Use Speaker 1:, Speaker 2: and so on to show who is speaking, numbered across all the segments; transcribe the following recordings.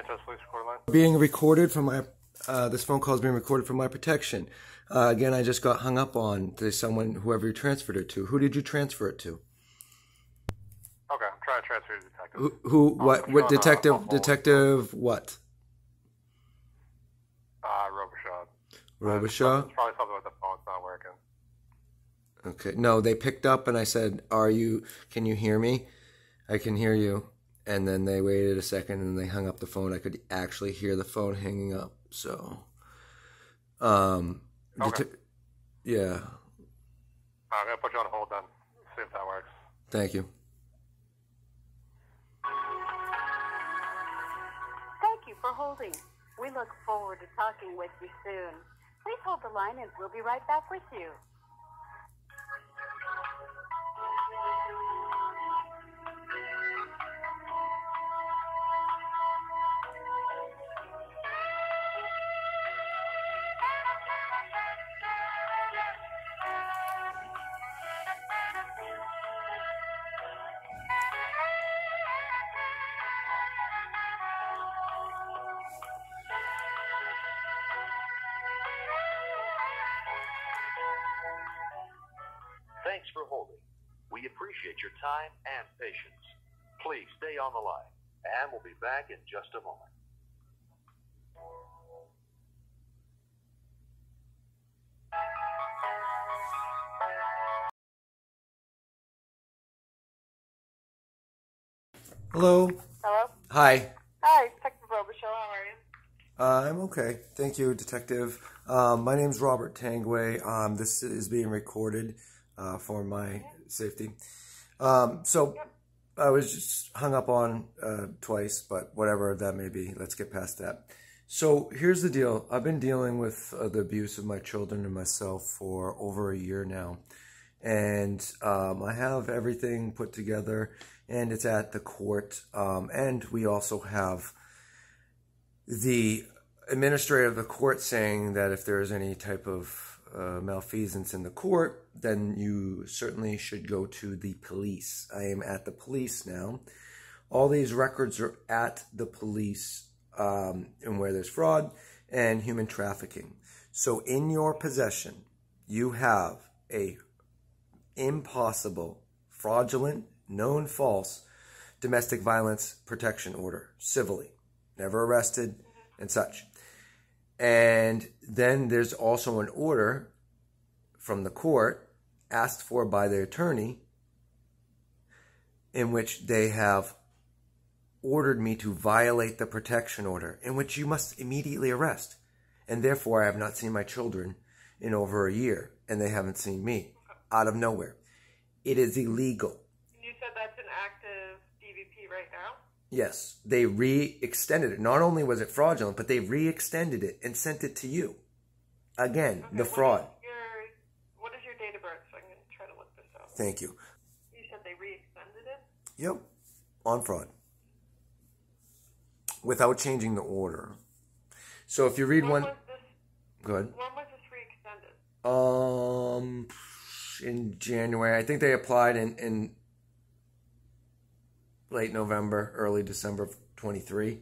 Speaker 1: Manchester Police Recorder
Speaker 2: Being recorded from my, uh, this phone call is being recorded for my protection. Uh, again, I just got hung up on to someone, whoever you transferred it to. Who did you transfer it to?
Speaker 1: Okay, I'm trying to transfer to detective.
Speaker 2: Who, who what,
Speaker 1: I'm
Speaker 2: what
Speaker 1: on, uh,
Speaker 2: detective, detective what?
Speaker 1: Uh, Robichaud.
Speaker 2: Robishaw?
Speaker 1: It's probably something with the phone's not working.
Speaker 2: Okay. No, they picked up and I said, "Are you? Can you hear me? I can hear you." And then they waited a second and they hung up the phone. I could actually hear the phone hanging up. So, um,
Speaker 1: Okay.
Speaker 2: dete- yeah.
Speaker 1: I'm gonna put you on hold then. See if that works.
Speaker 2: Thank you.
Speaker 3: Thank you for holding. We look forward to talking with you soon. Please hold the line and we'll be right back with you.
Speaker 4: Thanks for holding. We appreciate your time and patience. Please stay on the line, and we'll be back in just a moment.
Speaker 2: Hello.
Speaker 3: Hello?
Speaker 2: Hi.
Speaker 3: Hi, Detective Robichaud. How are you?
Speaker 2: Uh, I'm okay. Thank you, Detective. Um, my name's Robert Tanguay. Um, this is being recorded uh, for my safety. Um, so I was just hung up on uh, twice, but whatever that may be, let's get past that. So here's the deal. I've been dealing with uh, the abuse of my children and myself for over a year now. And um, I have everything put together, and it's at the court. Um, and we also have the administrator of the court saying that if there is any type of uh, malfeasance in the court, then you certainly should go to the police. I am at the police now. All these records are at the police um, and where there's fraud and human trafficking. So in your possession, you have a impossible, fraudulent, known false domestic violence protection order civilly never arrested, and such. And then there's also an order from the court asked for by the attorney in which they have ordered me to violate the protection order, in which you must immediately arrest. And therefore, I have not seen my children in over a year, and they haven't seen me out of nowhere. It is illegal.
Speaker 5: You said that's an active DVP right now?
Speaker 2: Yes, they re-extended it. Not only was it fraudulent, but they re-extended it and sent it to you. Again,
Speaker 5: Okay,
Speaker 2: the fraud.
Speaker 5: is Your, what is your date of birth so I can try to look this up?
Speaker 2: Thank you.
Speaker 5: You said they re-extended it?
Speaker 2: Yep, on fraud. Without changing the order. So if you read
Speaker 5: When
Speaker 2: one,
Speaker 5: was this,
Speaker 2: go ahead.
Speaker 5: when was this re-extended?
Speaker 2: Um, in January, I think they applied in in late November, early December of twenty three.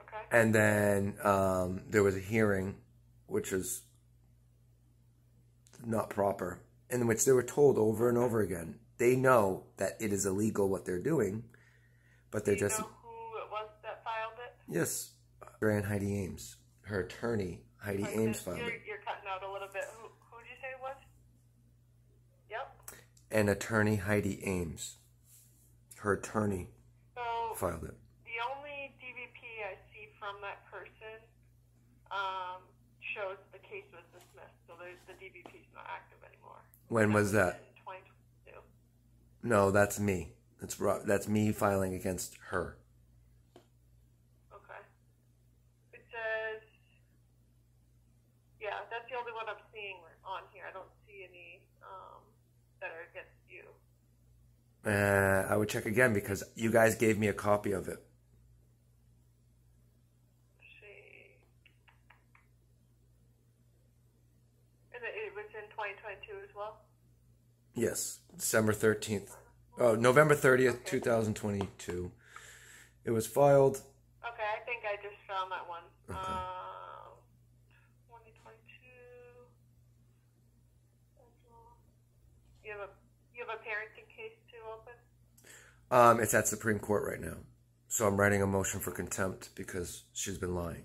Speaker 5: Okay.
Speaker 2: And then um, there was a hearing, which was not proper, in which they were told over and over again they know that it is illegal what they're doing, but they're
Speaker 5: Do you
Speaker 2: just
Speaker 5: know who it was that filed it?
Speaker 2: yes. Grand Heidi Ames, her attorney Heidi
Speaker 5: Like,
Speaker 2: Ames
Speaker 5: you're,
Speaker 2: filed it,
Speaker 5: you're cutting out a little bit. Who, who did you say it was? Yep.
Speaker 2: and attorney Heidi Ames, her attorney
Speaker 5: So
Speaker 2: filed it.
Speaker 5: the only DVP I see from that person um, shows the case was dismissed, so the, the DVP is not active anymore.
Speaker 2: When was that?
Speaker 5: In 2022.
Speaker 2: No, that's me. That's that's me filing against her.
Speaker 5: Okay. It says, yeah, that's the only one I'm seeing on here. I don't see any um, that are against.
Speaker 2: Uh, I would check again because you guys gave me a copy of it.
Speaker 5: Let's see. And it, it was in 2022 as well?
Speaker 2: Yes, December 13th. Oh, November 30th, 2022. It was filed Okay,
Speaker 5: I think I just found that one.
Speaker 2: Okay.
Speaker 5: Um, 2022. You have a you have a parenting open.
Speaker 2: Um, it's at Supreme Court right now. So I'm writing a motion for contempt because she's been lying.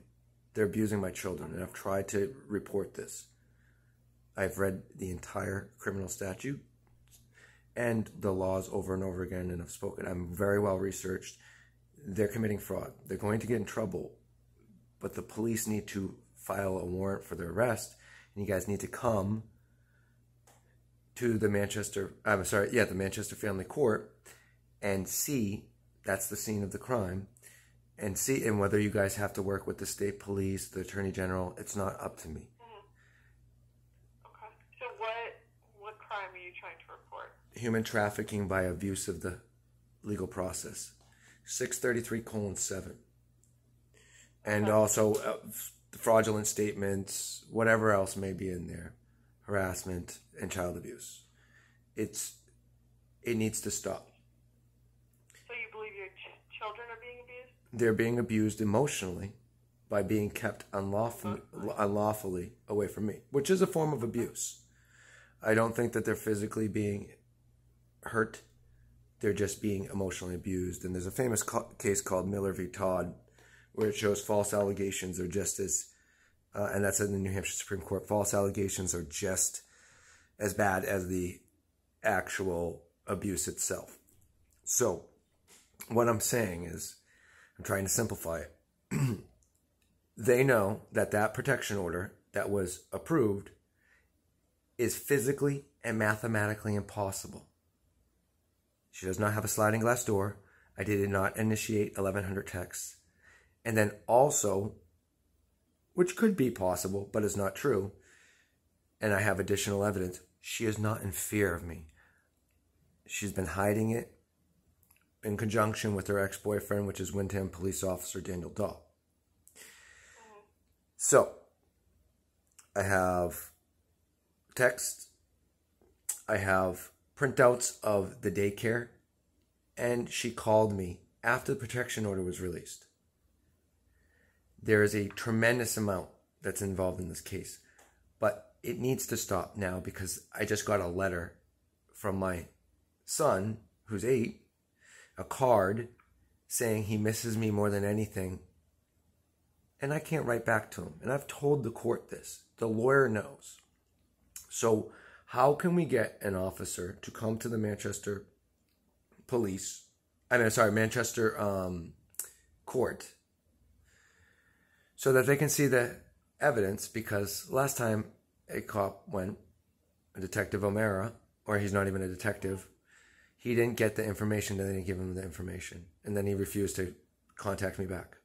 Speaker 2: They're abusing my children, and I've tried to report this. I've read the entire criminal statute and the laws over and over again, and I've spoken. I'm very well researched. They're committing fraud. They're going to get in trouble, but the police need to file a warrant for their arrest, and you guys need to come to the Manchester, I'm sorry, yeah, the Manchester Family Court and see that's the scene of the crime and see and whether you guys have to work with the state police, the attorney general, it's not up to me.
Speaker 5: Okay. So what what crime are you trying to report?
Speaker 2: Human trafficking by abuse of the legal process. 633 colon 7. And also uh, fraudulent statements, whatever else may be in there, harassment and child abuse. It's it needs to stop.
Speaker 5: So you believe your ch- children are being abused?
Speaker 2: they're being abused emotionally by being kept unlawfully, unlawfully away from me, which is a form of abuse. I don't think that they're physically being hurt. They're just being emotionally abused. And there's a famous co- case called Miller v. Todd where it shows false allegations are just as, uh, and that's in the New Hampshire Supreme Court, false allegations are just as bad as the actual abuse itself. So, what I'm saying is, I'm trying to simplify it. they know that that protection order that was approved is physically and mathematically impossible. She does not have a sliding glass door. I did not initiate 1100 texts. And then also, which could be possible, but is not true, and I have additional evidence, she is not in fear of me. She's been hiding it in conjunction with her ex boyfriend, which is Windham police officer Daniel Dahl. So, I have text, I have printouts of the daycare, and she called me after the protection order was released. There is a tremendous amount that's involved in this case, but it needs to stop now because I just got a letter from my son, who's eight, a card saying he misses me more than anything. And I can't write back to him. And I've told the court this. The lawyer knows. So, how can we get an officer to come to the Manchester police? I mean, sorry, Manchester um, court so that they can see the evidence? Because last time a cop went, a detective O'Mara, or he's not even a detective, he didn't get the information, they didn't give him the information. And then he refused to contact me back.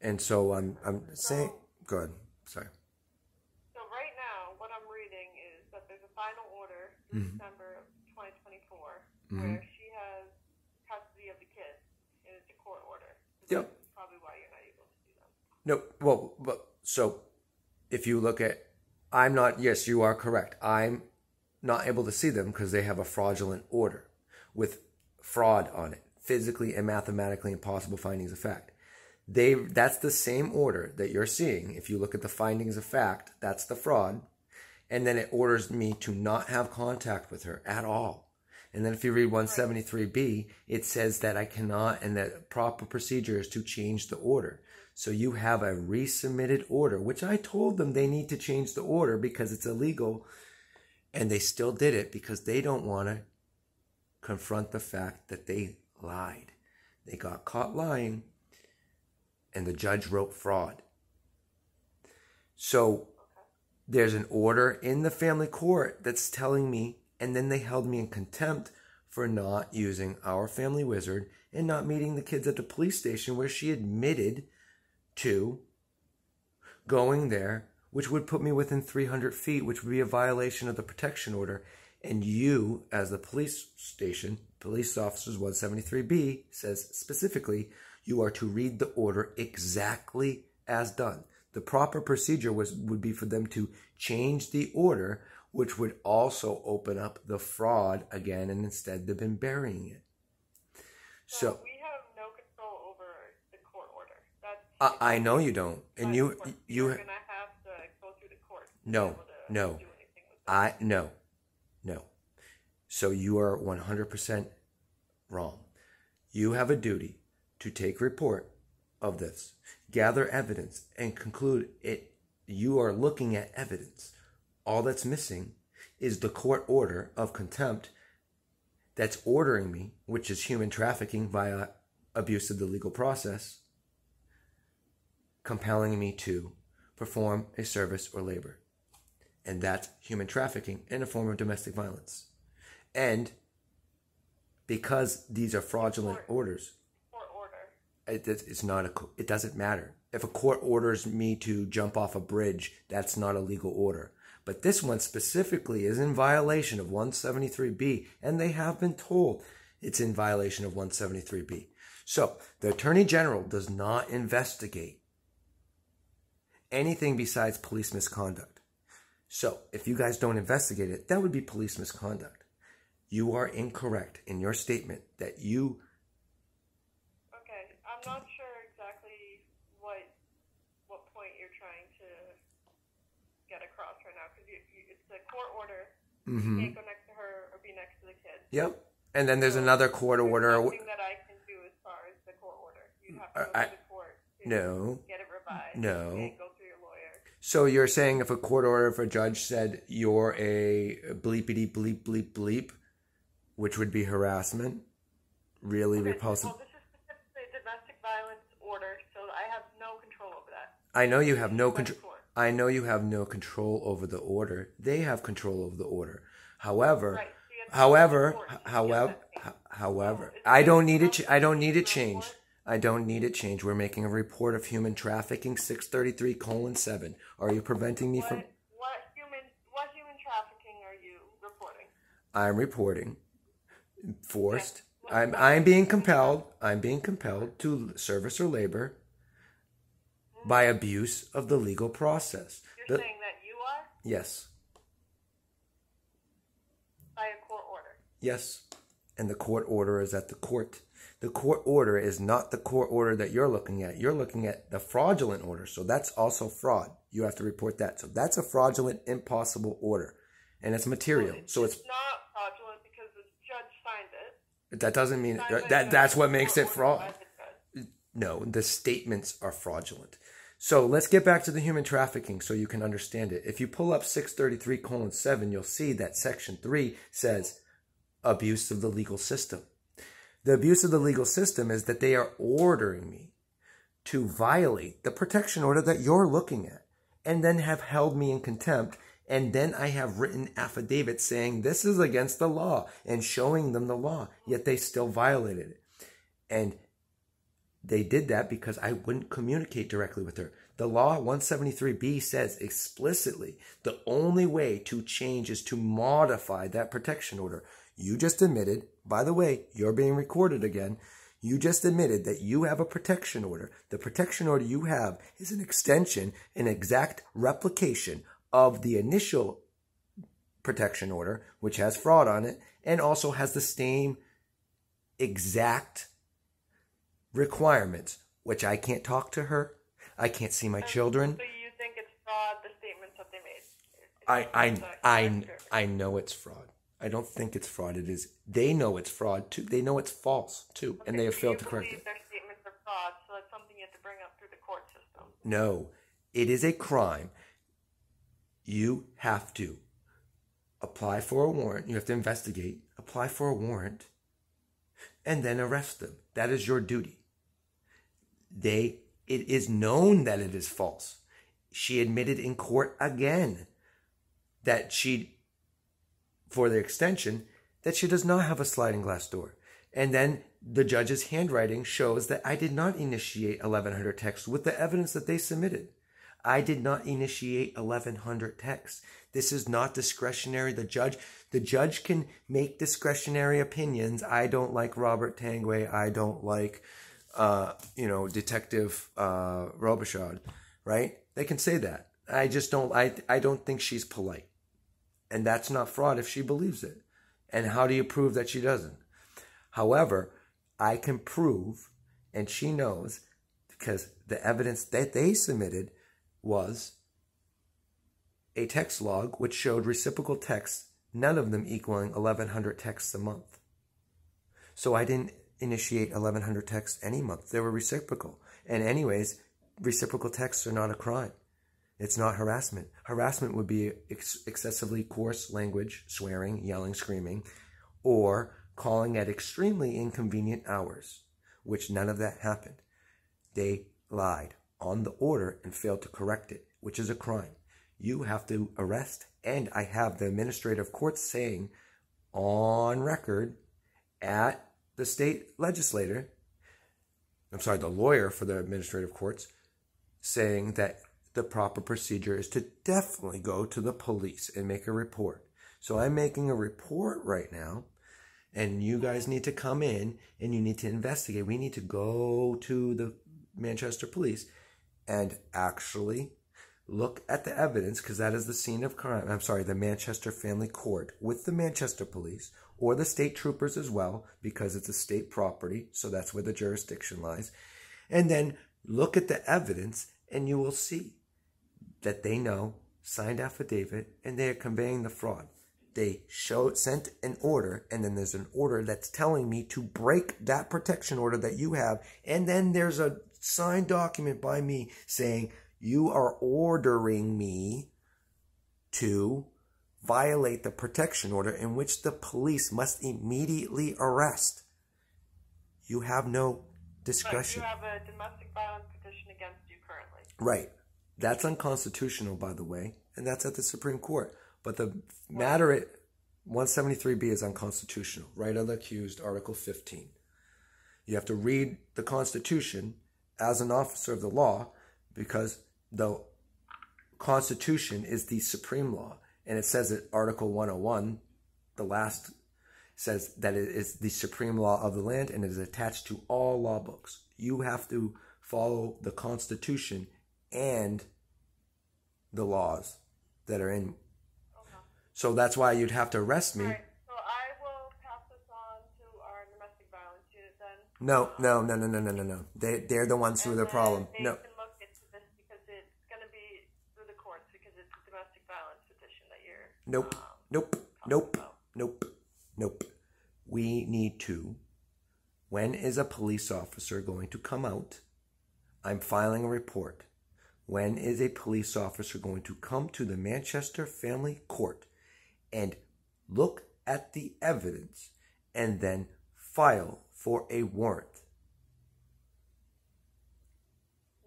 Speaker 2: And so I'm I'm saying go ahead. Sorry.
Speaker 5: So right now, what I'm reading is that there's a final order
Speaker 2: Mhm.
Speaker 5: December of 2024
Speaker 2: Mhm.
Speaker 5: where she has custody of the kids, and it's a court order.
Speaker 2: Yep.
Speaker 5: That's probably why you're not able to see them.
Speaker 2: No, well, but so if you look at, I'm not. Yes, you are correct. I'm not able to see them because they have a fraudulent order with fraud on it, physically and mathematically impossible findings of fact. They that's the same order that you're seeing. If you look at the findings of fact, that's the fraud, and then it orders me to not have contact with her at all. And then if you read 173b, it says that I cannot, and that proper procedure is to change the order. So you have a resubmitted order, which I told them they need to change the order because it's illegal. And they still did it because they don't want to confront the fact that they lied. They got caught lying, and the judge wrote fraud. So there's an order in the family court that's telling me, and then they held me in contempt for not using our family wizard and not meeting the kids at the police station where she admitted to going there, which would put me within 300 feet, which would be a violation of the protection order. And you, as the police station, police officers 173B says specifically, you are to read the order exactly as done. The proper procedure was would be for them to change the order, which would also open up the fraud again, and instead they've been burying it.
Speaker 5: So,
Speaker 2: So
Speaker 5: we have no control over the
Speaker 2: I, I know you don't, and
Speaker 5: But
Speaker 2: you you
Speaker 5: You're gonna have to go through the be
Speaker 2: No, no. I no, no. So you are one hundred percent wrong. You have a duty to take report of this, gather evidence, and conclude it. You are looking at evidence. All that's missing is the court order of contempt that's ordering me, which is human trafficking via abuse of the legal process, compelling me to perform a service or labor. And that's human trafficking in a form of domestic violence. And because these are fraudulent orders,
Speaker 5: Court order.
Speaker 2: it, it's not a it doesn't matter if a court orders me to jump off a bridge that's not a legal order but this one specifically is in violation of 173b and they have been told it's in violation of 173b so the attorney general does not investigate anything besides police misconduct so if you guys don't investigate it that would be police misconduct you are incorrect in your statement that you
Speaker 5: Okay, I'm not sure exactly what what point you're trying to get across right now because you, you, it's a court order.
Speaker 2: Mhm.
Speaker 5: You can't go next to her or be next to the kids.
Speaker 2: Yep. And then there's another court
Speaker 5: There's
Speaker 2: order.
Speaker 5: nothing that I can do as far as the court order. You have to go
Speaker 2: I-
Speaker 5: to the court to
Speaker 2: No.
Speaker 5: get it revised.
Speaker 2: No.
Speaker 5: You can't go through your lawyer.
Speaker 2: So you're saying if a court order, if a judge said you're a bleepity bleep bleep bleep, which would be harassment, really
Speaker 5: Okay,
Speaker 2: repulsive.
Speaker 5: Well, this is specifically a domestic violence order, so I have no control over that.
Speaker 2: I know you have no control. I know you have no control over the order. They have control over the order. However,
Speaker 5: Right, so
Speaker 2: however,
Speaker 5: go to court to
Speaker 2: however,
Speaker 5: get that
Speaker 2: h- however, I don't need it. Ch- I don't need
Speaker 5: not
Speaker 2: change. I don't need it change. We're making a report of human trafficking, six thirty three colon seven. Are you preventing me
Speaker 5: What,
Speaker 2: from?
Speaker 5: what human what human trafficking are you reporting?
Speaker 2: I'm reporting forced.
Speaker 5: Yeah.
Speaker 2: I'm I'm being compelled. I'm being compelled to service or labor by hmm. abuse of the legal process.
Speaker 5: You're
Speaker 2: The-
Speaker 5: saying that you are
Speaker 2: yes,
Speaker 5: by a court order.
Speaker 2: yes, and the court order is at the court. The court order is not the court order that you're looking at. You're looking at the fraudulent order, so that's also fraud. You have to report that. So that's a fraudulent, impossible order, and it's material. So it's
Speaker 5: not fraudulent because the judge signed it.
Speaker 2: that doesn't mean that, that that's what makes it fraud.
Speaker 5: by the judge.
Speaker 2: No, the statements are fraudulent. So let's get back to the human trafficking so you can understand it. If you pull up 633 colon 7, you'll see that section 3 says abuse of the legal system. The abuse of the legal system is that they are ordering me to violate the protection order that you're looking at and then have held me in contempt. And then I have written affidavits saying this is against the law and showing them the law, yet they still violated it. And they did that because I wouldn't communicate directly with her. The law 173B says explicitly the only way to change is to modify that protection order. You just admitted, by the way, you're being recorded again. You just admitted that you have a protection order. The protection order you have is an extension, an exact replication of the initial protection order, which has fraud on it, and also has the same exact requirements, which I can't talk to her. I can't see my um, children.
Speaker 5: So you think it's fraud, the statements that they made?
Speaker 2: I, I, I, I know it's fraud. I don't think it's fraud. It is. They know it's fraud too. They know it's false too, and they have failed to correct it.
Speaker 5: Their statements are fraud, so it's something you have to bring up through the court system.
Speaker 2: No, it is a crime. You have to apply for a warrant. You have to investigate, apply for a warrant, and then arrest them. That is your duty. They, it is known that it is false. She admitted in court again that she, for the extension, that she does not have a sliding glass door. And then the judge's handwriting shows that I did not initiate 1100 texts with the evidence that they submitted. I did not initiate 1100 texts. This is not discretionary. The judge, the judge can make discretionary opinions. I don't like Robert Tanguay. I don't like, uh, you know, Detective uh, Robichaud, right? They can say that. I just don't. I I don't think she's polite, and that's not fraud if she believes it. And how do you prove that she doesn't? However, I can prove, and she knows, because the evidence that they submitted was a text log which showed reciprocal texts, none of them equaling 1,100 texts a month. So I didn't initiate 1,100 texts any month. They were reciprocal. And, anyways, reciprocal texts are not a crime. It's not harassment. Harassment would be ex- excessively coarse language, swearing, yelling, screaming, or calling at extremely inconvenient hours, which none of that happened. They lied on the order and failed to correct it, which is a crime. You have to arrest, and I have the administrative court saying on record at the state legislator, I'm sorry, the lawyer for the administrative courts, saying that the proper procedure is to definitely go to the police and make a report. So I'm making a report right now, and you guys need to come in and you need to investigate. We need to go to the Manchester police and actually look at the evidence because that is the scene of crime. I'm sorry, the Manchester Family Court with the Manchester police or the state troopers as well because it's a state property. So that's where the jurisdiction lies. And then look at the evidence and you will see that they know, signed affidavit, and they are conveying the fraud. They show sent an order, and then there's an order that's telling me to break that protection order that you have, and then there's a signed document by me saying you are ordering me to violate the protection order in which the police must immediately arrest. You have no discretion.
Speaker 5: But you have a domestic violence petition against you currently.
Speaker 2: Right. That's unconstitutional, by the way, and that's at the Supreme Court. But the matter at 173B is unconstitutional. Right of the accused, Article 15. You have to read the Constitution as an officer of the law because the Constitution is the supreme law. And it says that Article 101, the last, says that it is the supreme law of the land and it is attached to all law books. You have to follow the Constitution and the laws that are in.
Speaker 5: Okay.
Speaker 2: So that's why you'd have to arrest me.
Speaker 5: Alright, so I will pass this on to our domestic violence unit then.
Speaker 2: No, no, no, no, no, no, no, no. They they're the ones who are the problem.
Speaker 5: They
Speaker 2: No,
Speaker 5: can look into this because it's going to be through the courts because it's a domestic violence petition that you're.
Speaker 2: nope,
Speaker 5: um,
Speaker 2: nope, nope,
Speaker 5: about.
Speaker 2: nope, nope. We need to. When is a police officer going to come out? I'm filing a report. When is a police officer going to come to the Manchester Family Court and look at the evidence and then file for a warrant?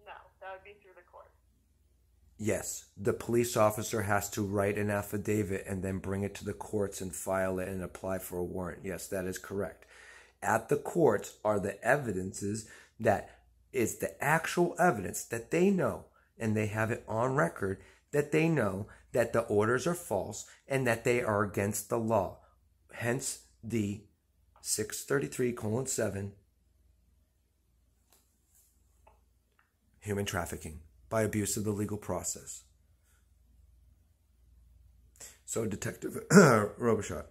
Speaker 5: No, that would be through the court.
Speaker 2: Yes, the police officer has to write an affidavit and then bring it to the courts and file it and apply for a warrant. Yes, that is correct. At the courts are the evidences that is the actual evidence that they know and they have it on record that they know that the orders are false and that they are against the law. Hence the 633 colon 7 human trafficking by abuse of the legal process. So, Detective Robichaud,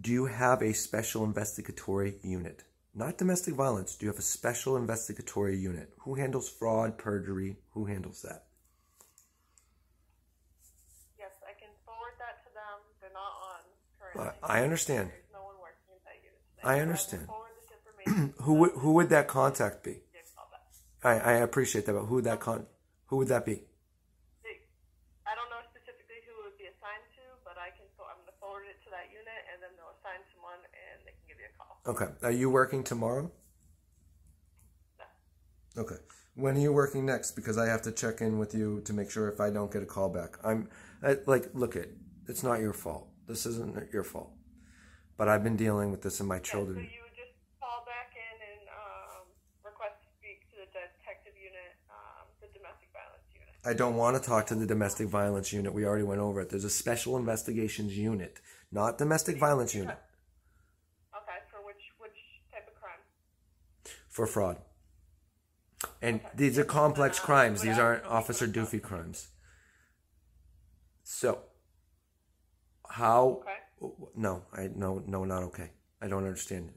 Speaker 2: do you have a special investigatory unit? Not domestic violence. Do you have a special investigatory unit? Who handles fraud, perjury? Who handles that?
Speaker 5: Yes, I can forward that to them. They're not on currently.
Speaker 2: Uh, I understand.
Speaker 5: There's no one working in that unit today.
Speaker 2: I
Speaker 5: So
Speaker 2: understand.
Speaker 5: will forward this information.
Speaker 2: Who would, who would that contact be?
Speaker 5: and give a.
Speaker 2: I, I appreciate that, but who would that con who would that be?
Speaker 5: They- I don't know specifically who it would be assigned to, but I can. fo- I'm going to forward it to that unit, and then they'll assign someone, and they can give you a call.
Speaker 2: Okay. Are you working tomorrow?
Speaker 5: No.
Speaker 2: Okay. When are you working next? Because I have to check in with you to make sure if I don't get a call back. I'm I, like, look it. It's not your fault. This isn't your fault. But I've been dealing with this in my
Speaker 5: so
Speaker 2: children.
Speaker 5: you would just call back in and um, request to speak to the detective unit, um, the domestic violence unit.
Speaker 2: I don't want to talk to the domestic violence unit. We already went over it. There's a special investigations unit, not domestic violence unit
Speaker 5: Okay, for which which type of crime?
Speaker 2: For fraud. And these are complex
Speaker 5: Uh,
Speaker 2: crimes. These aren't Officer Doofy crimes. So, how? No, I no no not okay. I don't understand.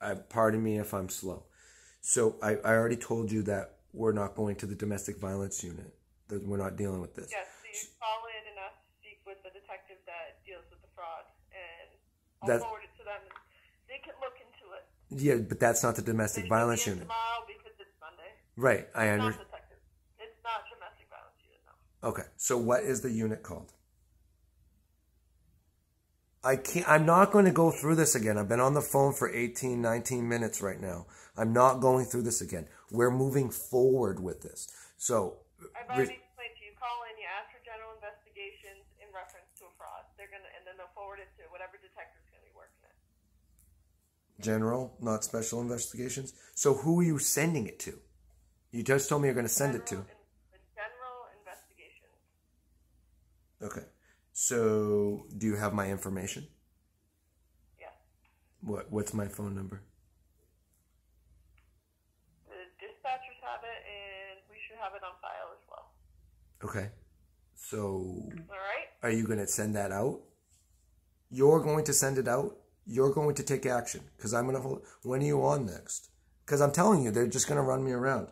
Speaker 2: I, pardon me if I'm slow. So I, I already told you that we're not going to the domestic violence unit. That we're not dealing with this.
Speaker 5: Yes, so you call in and to speak with the detective that deals with the fraud, and I'll forward it to them, they can look.
Speaker 2: Yeah, but that's not the domestic violence unit. Right. I understand.
Speaker 5: It's not domestic violence unit, no.
Speaker 2: Okay. So what is the unit called? I can't, I'm not going to go through this again. I've been on the phone for 18, 19 minutes right now. I'm not going through this again. We're moving forward with this. So,
Speaker 5: I've
Speaker 2: re-
Speaker 5: already explained to you. Call in, you ask for general investigations in reference to a fraud. They're gonna, and then they'll forward it to whatever detective's gonna be working it.
Speaker 2: General, not special investigations. So who are you sending it to? You just told me you're going to send it to.
Speaker 5: General general investigations.
Speaker 2: Okay. So, do you have my information?
Speaker 5: Yes.
Speaker 2: What What's my phone number?
Speaker 5: The dispatchers have it, and we should have it on file as well.
Speaker 2: Okay. So,
Speaker 5: All right.
Speaker 2: are you going to send that out? You're going to send it out. You're going to take action because I'm going to hold. When are you on next? Because I'm telling you, they're just going to run me around.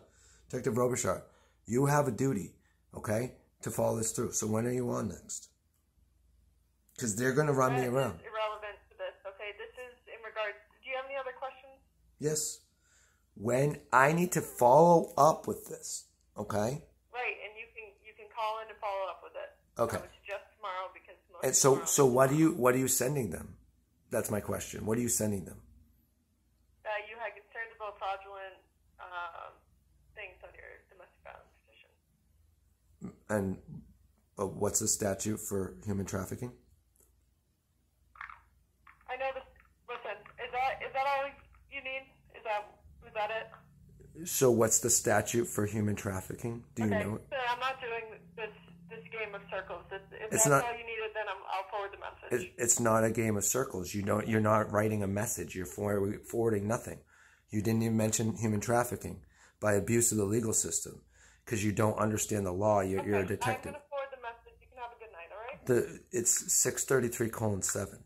Speaker 2: Detective Robichar, you have a duty, okay, to follow this through. So when are you on next? Because they're going to run me
Speaker 5: That is
Speaker 2: around.
Speaker 5: irrelevant to this. Okay. This is in regards. Do you have any other questions?
Speaker 2: Yes. When I need to follow up with this, okay?
Speaker 5: Right, and you can you can call in to follow up with it.
Speaker 2: Okay.
Speaker 5: Just tomorrow because most
Speaker 2: And so,
Speaker 5: tomorrow-
Speaker 2: so what are you, what are you sending them? That's my question. What are you sending them?
Speaker 5: uh, you had concerns about fraudulent um, things on your domestic violence petition.
Speaker 2: And uh, what's the statute for human trafficking?
Speaker 5: I know this. Listen, is that is that all you need? Is that is that it?
Speaker 2: So, what's the statute for human trafficking? Do you know it?
Speaker 5: So I'm not doing this this game of circles. If, if
Speaker 2: It's not-
Speaker 5: all you needed, then I'm, I'll forward the message.
Speaker 2: It? It's not a game of circles. You don't. You're not writing a message. You're for- forwarding nothing. You didn't even mention human trafficking by abuse of the legal system because you don't understand the law. You're, you're a detective.
Speaker 5: I'm gonna forward the message. You can have a good night. All right.
Speaker 2: The it's six thirty three colon seven.